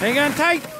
Hang on tight.